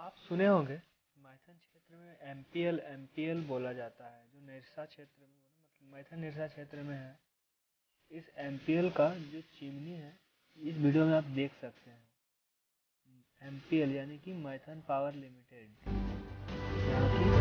आप सुने होंगे। मैथन क्षेत्र में M P L M P L बोला जाता है, जो निरसा क्षेत्र में मतलब मैथन निरसा क्षेत्र में है। इस एम पी एल का जो चिमनी है, इस वीडियो में आप देख सकते हैं। एम पी एल यानी कि मैथन पावर लिमिटेड। यहाँ की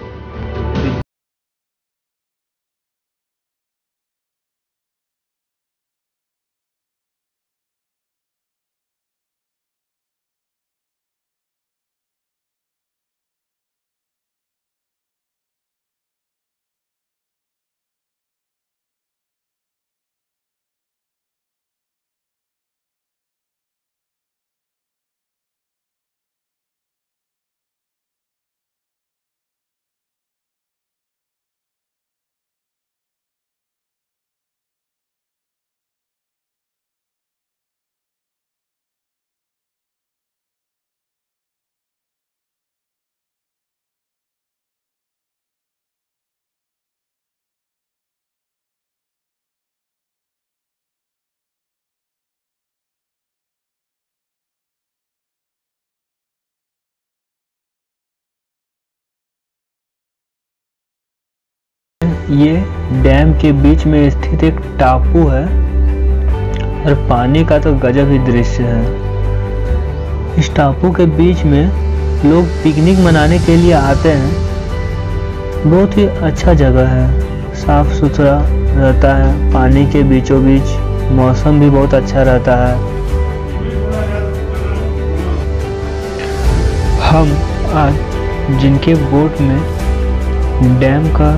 ये डैम के बीच में स्थित एक टापू है और पानी का तो गजब ही दृश्य है। इस टापू के बीच में लोग पिकनिक मनाने के लिए आते हैं। बहुत ही अच्छा जगह है। साफ़ सुथरा रहता है। पानी के बीचों बीच मौसम भी बहुत अच्छा रहता है। हम आज जिनके बोट में डैम का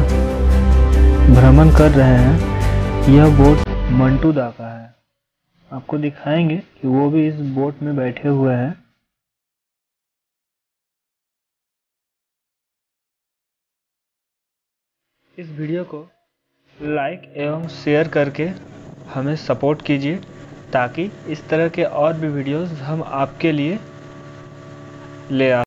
भ्रमण कर रहे हैं, यह बोट मंटू दा का है। आपको दिखाएँगे कि वो भी इस बोट में बैठे हुए हैं। इस वीडियो को लाइक एवं शेयर करके हमें सपोर्ट कीजिए, ताकि इस तरह के और भी वीडियोस हम आपके लिए ले आ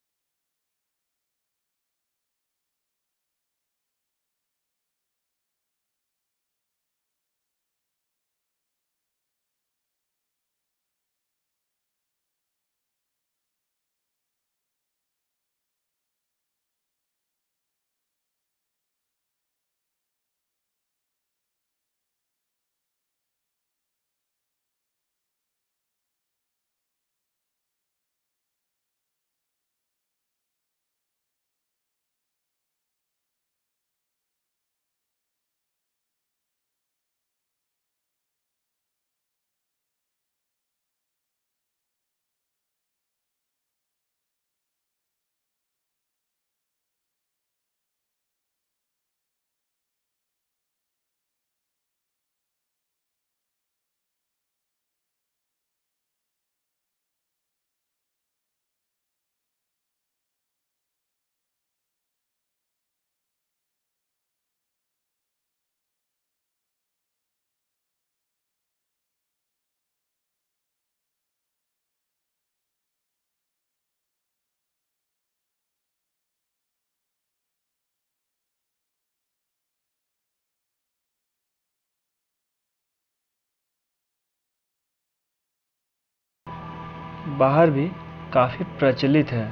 बाहर भी काफ़ी प्रचलित है।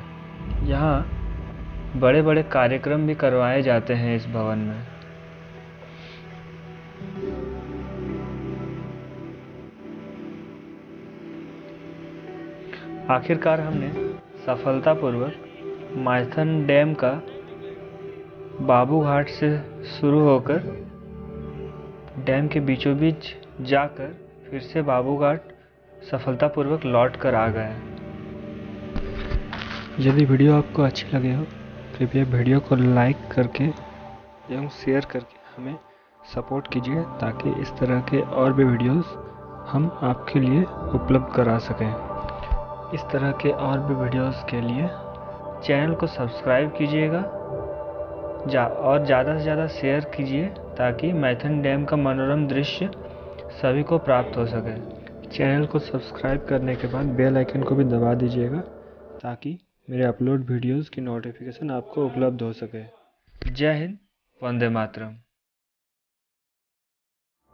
यहाँ बड़े बड़े कार्यक्रम भी करवाए जाते हैं इस भवन में। आखिरकार हमने सफलतापूर्वक माइथन डैम का बाबूघाट से शुरू होकर डैम के बीचों बीच जाकर फिर से बाबू घाट सफलतापूर्वक लौट कर आ गए। यदि वीडियो आपको अच्छी लगे हो, कृपया वीडियो को लाइक करके एवं शेयर करके हमें सपोर्ट कीजिए ताकि इस तरह के और भी वीडियोस हम आपके लिए उपलब्ध करा सकें। इस तरह के और भी वीडियोस के लिए चैनल को सब्सक्राइब कीजिएगा। जा, और ज़्यादा से ज़्यादा शेयर कीजिए ताकि मैथन डैम का मनोरम दृश्य सभी को प्राप्त हो सके। चैनल को सब्सक्राइब करने के बाद बेल आइकन को भी दबा दीजिएगा, ताकि मेरे अपलोड वीडियोस की नोटिफिकेशन आपको उपलब्ध हो सके। जय हिंद, वंदे मातरम।